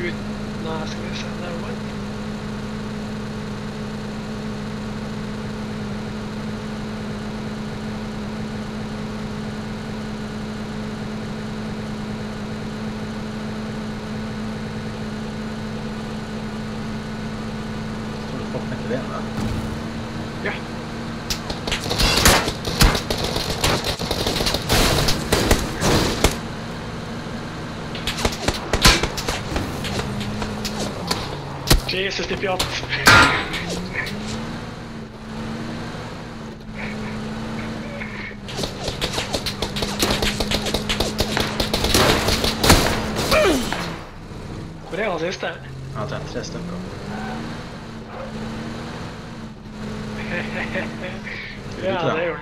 Ska vi se. Där var det. Tror du folk inte det? Ja. Jesus, die piąt. Bra, sista. Ja, den resten bra. ja, det.